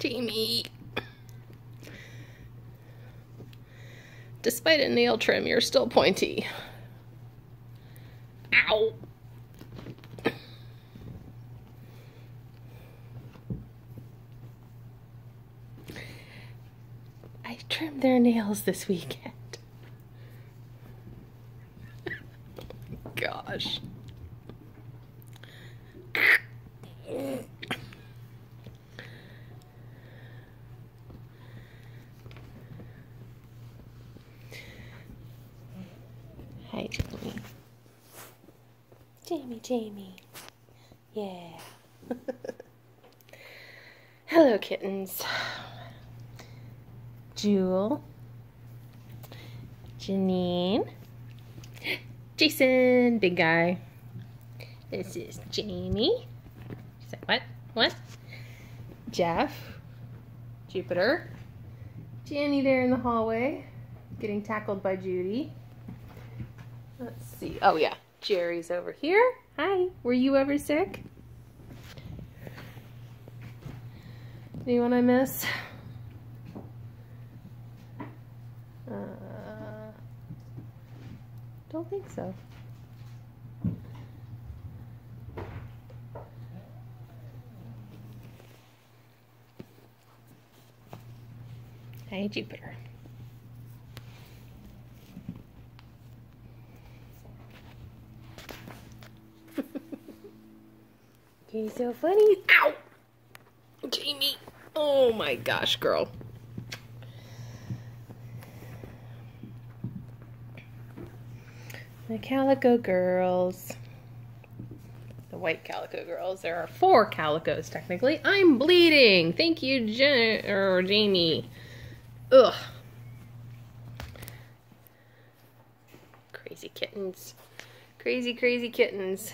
Jamie. Despite a nail trim, you're still pointy. Ow. I trimmed their nails this weekend. Gosh. Hi, Jamie. Jamie, Jamie. Yeah. Hello, kittens. Jewel. Janine. Jason, big guy. This is Jamie. What? What? Jeff. Jupiter. Janny there in the hallway, getting tackled by Judy. Let's see. Oh, yeah. Jerry's over here. Hi. Were you ever sick? Anyone I miss? Uh, don't think so. Hey, Jupiter. You're so funny. Ow! Jamie. Oh my gosh, girl. The Calico Girls. The white Calico Girls. There are four Calicos, technically. I'm bleeding. Thank you, Jen or Jamie. Ugh. Crazy kittens. Crazy, crazy kittens.